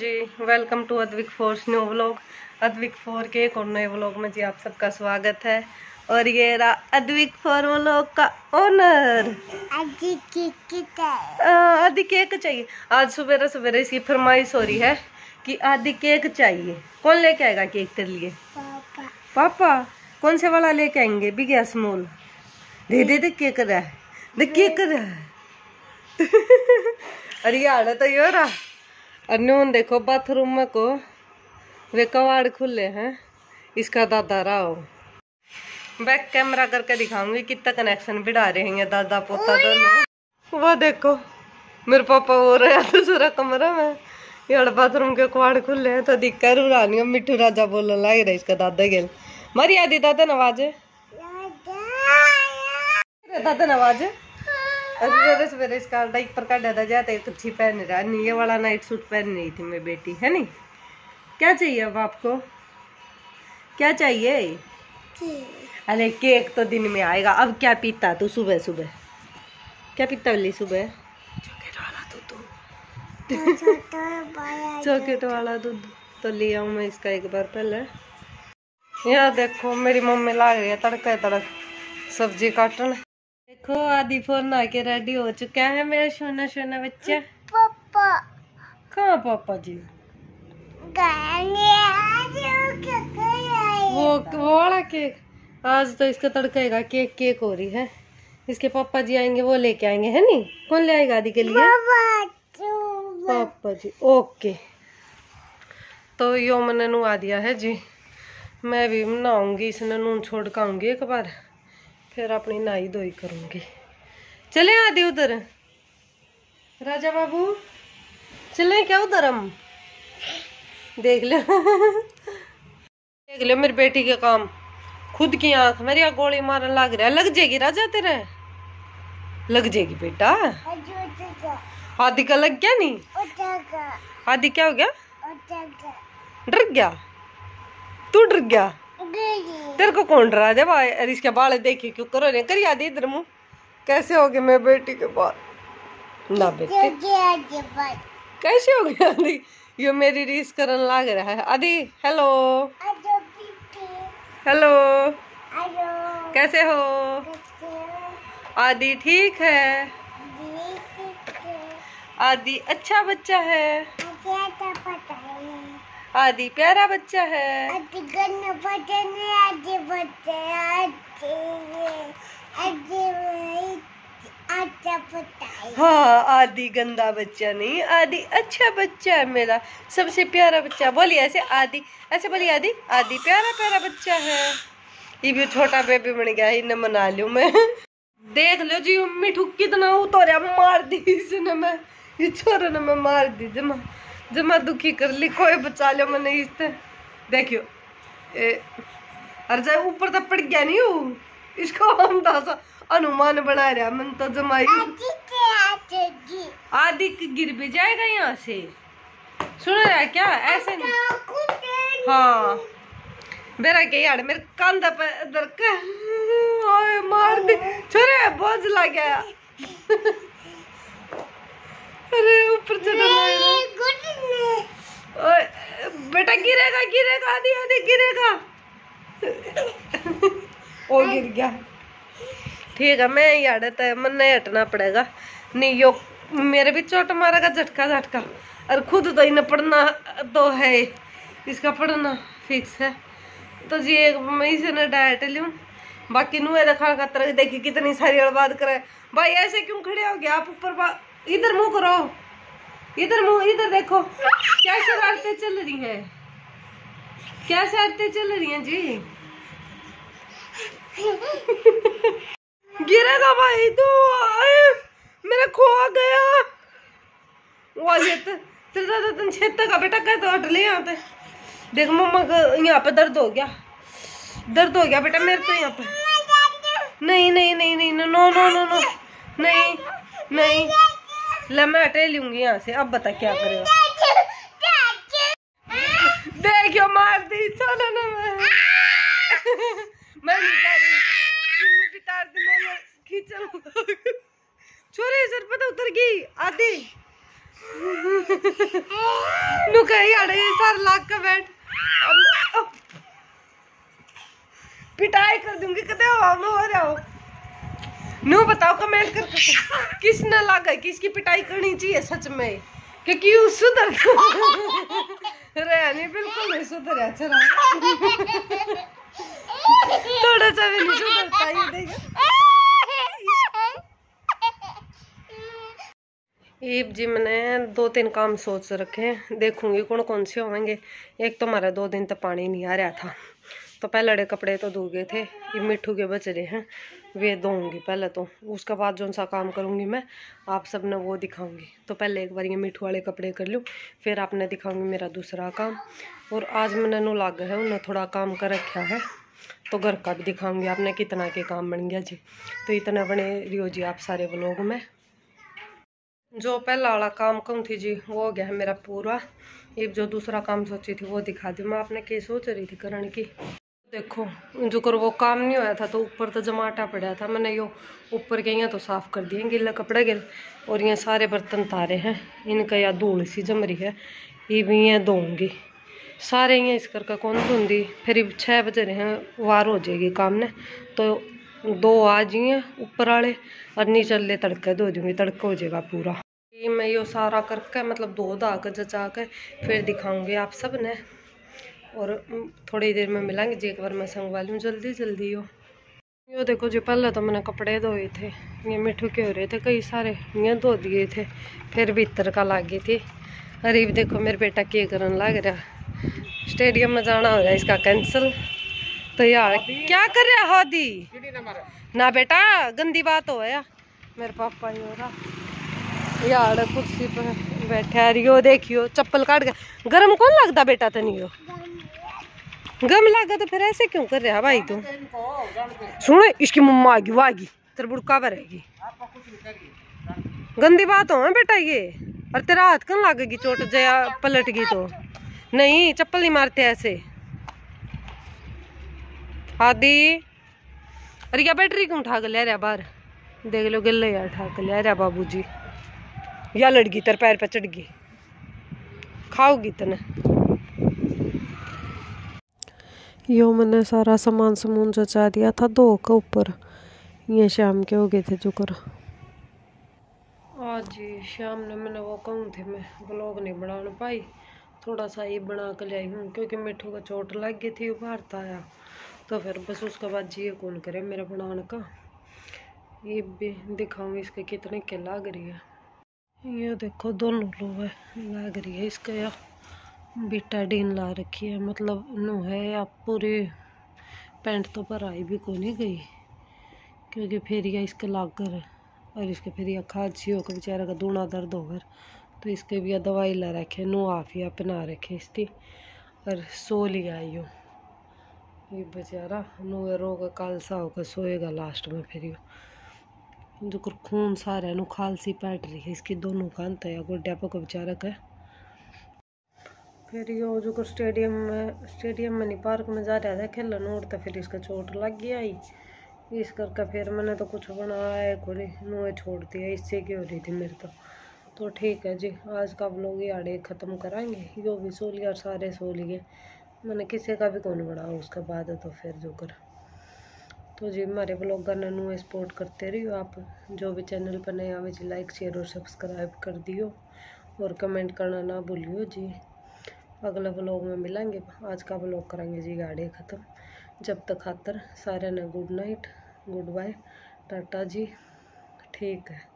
Ji welcome to Advik four's new vlog Advik four के एक और नए व्लॉग में जी आप सबका स्वागत है। और ये रहा अद्विक फोर व्लॉग का ओनर आदि केक चाहिए। आज सवेरे सवेरे इसकी फरमाइश हो रही है कि आदि केक चाहिए। कौन लेके आएगा केक तेरे लिए? पापा। पापा कौन से वाला लेके आएँगे? बिग या स्मॉल दे दे दे केक रहा है। दे केक रहा है। अरे यार तो ये रहा। और नून देखो बाथरूम में को वे कवाड़ खुले हैं। इसका दादा हो बैक कैमरा करके दिखाऊँगी कितना कनेक्शन बिड़ा रहे हैं दादा पोता दोनों। वो देखो मेरे पापा हो रहे हैं दूसरा कमरा में। यार बाथरूम के कवाड़ खुले हैं तो दिक्कत रानी मिठू राजा बोलने लग रहा है इसका दादा गेल मारी आदि दादा नवाजे। दादा नवाजे। अरे सवेरे इसका डाइपर का दादा जाते एक अच्छी पहन रहा है ये वाला नाइट सूट पहन रही थी मेरी बेटी है नहीं क्या चाहिए अब आपको क्या चाहिए अरे केक तो दिन में आएगा अब क्या पीता तू सुबह सुबह क्या पीता वाली सुबह चॉकलेट वाला दूध वाला दूध तो ले आऊँ मैं इसका एक बार पहले यहाँ देखो मेरी मम्मी ला रही है तड़का तड़क सब्ज़ी काटन देखो आदि फ़ोन नहा के रेडी हो चुका है मेरा सोना सोना बच्चा। पापा। कहाँ पापा जी? वो वो वाला केक। आज तो इसका तड़केगा केक केक हो रही है। इसके पापा जी आएँगे वो लेके आएँगे है नी कौन ले आएगा आदि के लिए? पापा जी। ओके। तो यो मैंने नुआ दिया है जी। मैं भी नहाऊँगी इसने नून छोड़ के आऊँगी एक बार। फिर अपनी नहाई धोई करूँगी। चले आदि उधर। राजा बाबू चले क्या उधर हम? देख लो। देख लो मेरी बेटी के काम। खुद की आँख मेरी गोली मारने लग रहा लग जाएगी राजा तेरे? लग जाएगी बेटा। आदि का लग गया नहीं आदि क्या हो गया? डर गया? तू डर गया? तेरे को कौन डरा दे भाई अरे इसके बाल देखिए क्यों करो नहीं? करिए आदि इधर मुँह। कैसे हो गए मेरी बेटी के बाल? ना बेटी। कैसे हो गया आदि ये मेरी रीस करन लग रहा है। आदि हेलो। हेलो। कैसे हो? आदि ठीक है? आदि अच्छा बच्चा है। आदि प्यारा बच्चा है। हाँ आदि गंदा बच्चा नहीं आदि अच्छा बच्चा है मेरा। सबसे प्यारा बच्चा बोलिए ऐसे आदि ऐसे बोलिए आदि आदि प्यारा प्यारा बच्चा है। ये भी छोटा बेबी बन गया है इन्हें मना लू मैं। देख लो जी मिठू कितना उतोरिया मार दी इसने मैं। ये छोरे ने मैं मार दी जमा। जमा दुखी कर ली, कोई बचा लो मैंने इससे। देखियो अरे ऊपर तक पड़ गया नहीं हूँ। इसको हम दासा अनुमान बना रहा मन तो जमाई आदि गिर भी जाएगा यहाँ से। सुन रहा है क्या ऐसे हाँ। मेरा क्या यार, मेरे कंधा पे इधर मार दे। छोरे, बोझ लग गया। अरे ऊपर चढ़ा बेटा गिरेगा गिरेगा आदि आदि गिरेगा। ओ गिर गया। ठीक है मैं यार तो मन नहीं हटना पड़ेगा। नहीं यो मेरे भी चोट मारेगा झटका झटका। और खुद तो इन्हें पढ़ना तो है। इसका पढ़ना फिक्स है। तो जी एक मैं इसे ना डाइट लूँ बाकी नुए रखा खतरा देखी कितनी सारी अड़बाद करे भाई ऐसे क्यों खड़े हो गया आप ऊपर. इधर मुँह करो। इधर मुँह, इधर देखो। क्या शरारतें चल रही हैं? क्या शरारतें चल रही हैं जी? गिरेगा भाई, तू मेरा खोआ गया। वो ये तेरे तुम छेता का बेटा कहते हट ले यहाँ पे। देख, मम्मा का यहाँ पे दर्द हो गया। दर्द हो गया बेटा, मेरे तो यहाँ पे। नहीं नहीं नहीं नहीं, नो नो नो नो। नहीं नहीं। ले, मैं हटे लूँगी यहाँ से। अब बता क्या करेगा। देखियो मार दी चलो ना मैं। मैं छोरे, सर पता उतर गई आधी सर लाग के बैठ पिटाई कर दूँगी कदे हवा में हो रहा हो। नु बताओ कमेंट कर किसने लागा? किसकी पिटाई करनी चाहिए सच में? क्योंकि सुधर रहा नहीं, बिल्कुल नहीं सुधर चला थोड़ा सा भी नहीं सुधरता, ये देखो। ईब जी, मैंने दो तीन काम सोच रखे हैं। देखूँगी कौन कौन से होंगे। एक तो हमारा दो दिन तक पानी नहीं आ रहा था। तो पहले कपड़े तो धो गए थे। ये मिट्टू के बच रहे हैं। वे धोऊँगी पहले तो। उसके बाद जो सा काम करूँगी मैं, आप सबने वो दिखाऊँगी। तो पहले एक बार ये मीठू वाले कपड़े कर लूँ, फिर आपने दिखाऊँगी मेरा दूसरा काम। और आज मैंने नो लाग है उन्हें थोड़ा काम कर रखा है तो घर का भी दिखाऊँगी आपने कितना के काम बन गया जी। तो इतना बने रियो जी आप सारे ब्लॉग में। जो पहला वाला काम कहूँ थी जी, वो हो गया है मेरा पूरा। एक जो दूसरा काम सोची थी, वो दिखा दी। मैं आपने क्या सोच रही थी करण की? देखो, जो वो काम नहीं होया था तो ऊपर तो जमाटा पड़ा था। मैंने यो ऊपर के यहाँ तो साफ़ कर दिए, गिल्ला कपड़ा गिल और ये सारे बर्तन तारे हैं। इनका या धूल सी जम रही है, ये भी यहाँ धोऊँगी। सारे यहाँ इस करके कौन धोंदी? फिर छः बजे हैं वार हो जाएगी काम ने। तो दो आ जाइए ऊपर वाले और नीचे तड़के धो दूँगी, तड़का हो जाएगा पूरा। मैं यो सारा करके मतलब धा कर जचा के फिर दिखाऊँगी आप सबने। और थोड़ी देर में मिलेंगे, जी एक बार मैं संगवा लूँ। जल्दी जल्दी हो। यो देखो जी, पहले तो मैंने कपड़े धोए थे, ये मिठू के हो रहे थे, कई सारे, ये धो दिए थे, फिर भीतर का लागे थी। अरे देखो, मेरे बेटा के करन लग रहा। स्टेडियम में जाना हो रहा है, इसका कैंसिल तो यार, क्या कर रहा हादी? ना बेटा, गंदी बात हो या मेरे पापा ही हो रहा। यार, कुर्सी पर बैठा रही हो, देखियो, चप्पल काट गया गर्म कौन लगता बेटा तनी हो गम लगा तो फिर ऐसे क्यों कर रहा भाई तू? सुनो, इसकी मम्मा आगी वो आगी तेरे बुड़का भरेगी गंदी बात हो बेटा ये, और तेरा हाथ कौन लगेगी चोट, जया पलट गई तो। नहीं, चप्पल नहीं मारते ऐसे। आदि, अरे क्या बैटरी क्यों उठा कर ले रहा बाहर? देख लो, गिल्ले यार उठा कर ले रहा बाबू जी या लड़गी तेरे पैर पे चढ़ गई। खाओगी तने। यो मैंने सारा सामान समून जचा दिया था दो के ऊपर। ये शाम के हो गए थे जो कर आज शाम ने मैंने वो कहूँ थे, मैं ब्लॉग नहीं बना पाई। थोड़ा सा ये बना कर लाई हूँ, क्योंकि मिठू का चोट लग गई थी उभारता आया। तो फिर बस उसके बाद जी कौन करे मेरा बनाने का। ये भी दिखाऊँगी इसके कितने के लग रही है। ये देखो दोनों लोग लग रही है इसका, या। बिटाडीन ला रखी है। मतलब नो है, आप पूरी पैंट तो पर आई भी को नहीं गई, क्योंकि फिर यह इसके लाग कर और इसके फिर यह खांसी होकर बेचारा का दूना दर्द होकर तो इसके भी दवाई ला रखे नो आफिया पहना रखे इसकी। और सो लिया यो। ये बेचारा, नो रोग कालसा होकर सोएगा लास्ट में फिर यो। जो खून सारा नु खालसी पैट रही है, इसकी दोनों कांत है गोड्या पको बेचारा का फिर यो जो कर स्टेडियम में स्टेडियम में नहीं पार्क में जा रहा था खेलन और तो फिर इसका चोट लग गया ही। इस करके फिर मैंने तो कुछ बनाया को नहीं नुए छोड़ दिया, इससे की हो रही थी मेरे तो। तो ठीक है जी, आज का ब्लॉग ये आड़े ख़त्म कराएँगे, यो भी सो लिया और सारे सो लिए मैंने किसी का भी कौन बनाया उसके बाद तो फिर जो कर। तो जी, हमारे ब्लॉगर ने नुए सपोर्ट करते रहियो आप। जो भी चैनल पर नए आवे जी लाइक शेयर और सब्सक्राइब कर दियो। और कमेंट करना ना भूलियो जी। अगले ब्लॉग में मिलेंगे। आज का ब्लॉग करेंगे जी गाड़ी ख़त्म। जब तक खातर सारे ने good night good bye tata जी। ठीक है।